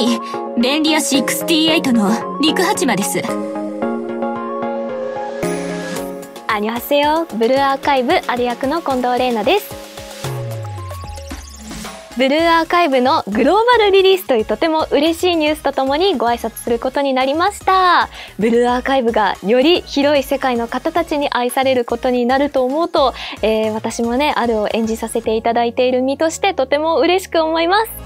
い。便利屋68の陸八幡です。アニョハセヨブルーアーカイブある役の近藤玲奈です。ブルーアーカイブのグローバルリリースというとても嬉しいニュースとともにご挨拶することになりました。ブルーアーカイブがより広い世界の方たちに愛されることになると思うと、えー、私もねあるを演じさせていただいている身としてとても嬉しく思います。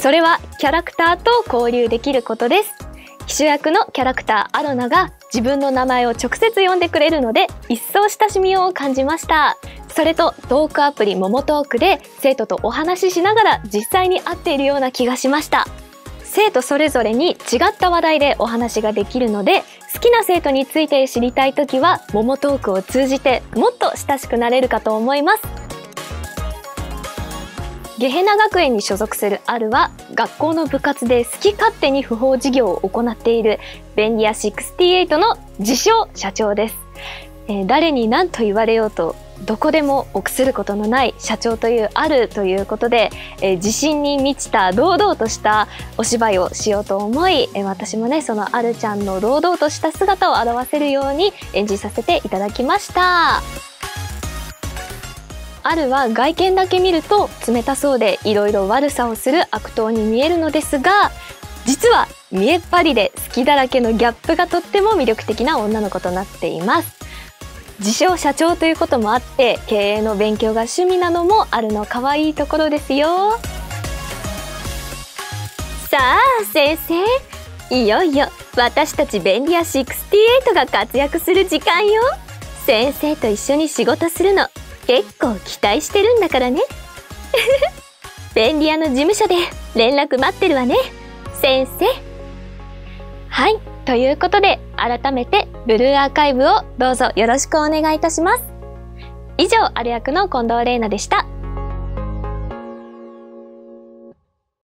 それはキャラクターと交流できることです。騎手役のキャラクターアロナが自分の名前を直接呼んでくれるので一層親しみを感じました。それとトークアプリモモトークで生徒とお話ししながら実際に会っているような気がしました。生徒それぞれに違った話題でお話ができるので好きな生徒について知りたい時はモモトークを通じてもっと親しくなれるかと思います。ゲヘナ学園に所属するあるは学校の部活で好き勝手に不法事業を行っている便利屋68の自称社長です、えー、誰に何と言われようとどこでも臆することのない社長というあるということで、えー、自信に満ちた堂々としたお芝居をしようと思い、えー、私もねそのあるちゃんの堂々とした姿を表せるように演じさせていただきました。あるは外見だけ見ると冷たそうでいろいろ悪さをする悪党に見えるのですが実は見えっ張りで好きだらけのギャップがとっても魅力的な女の子となっています。自称社長ということもあって経営の勉強が趣味なのもあるの可愛いところですよ。さあ先生。いよいよ私たち便利屋68が活躍する時間よ。先生と一緒に仕事するの。結構期待してるんだからね。便利屋の事務所で連絡待ってるわね。先生。はい。ということで改めてブルーアーカイブをどうぞよろしくお願いいたします。以上ある役の近藤玲奈でした。